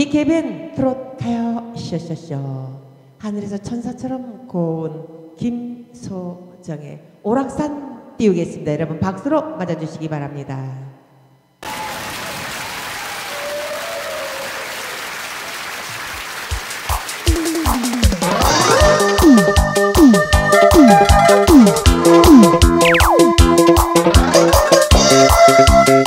디케벤 트롯하여 쇼쇼쇼 하늘에서 천사처럼 고운 김소정의 오락산 띄우겠습니다. 여러분 박수로 맞아주시기 바랍니다. Thank